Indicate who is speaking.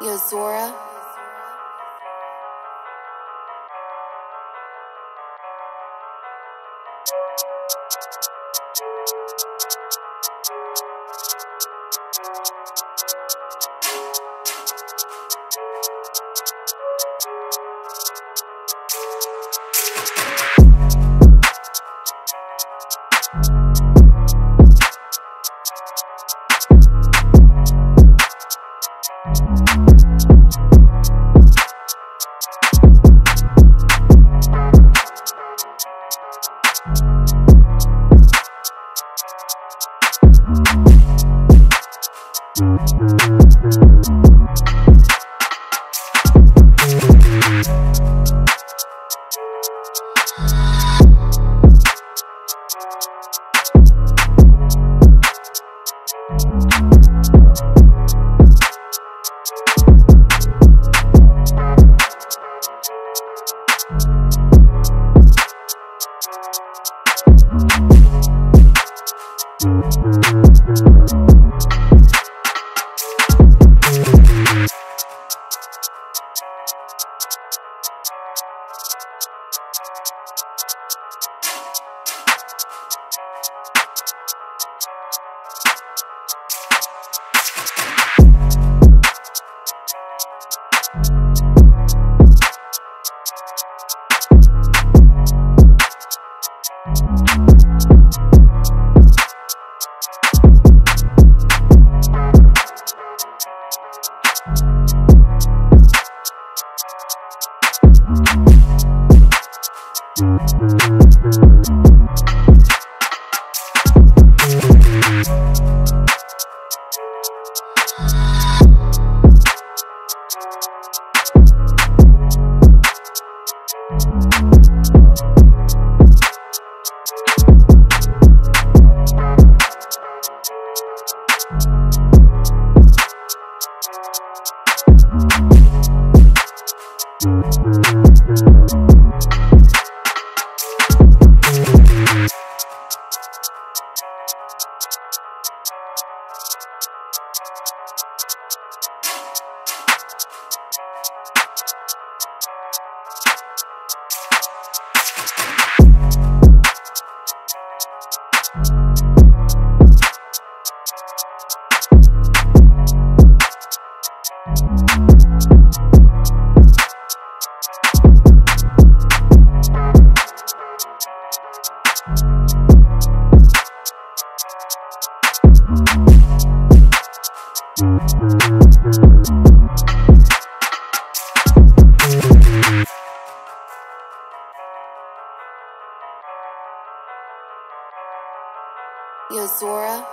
Speaker 1: Yozora. Yo, Zora. Yo, Zora.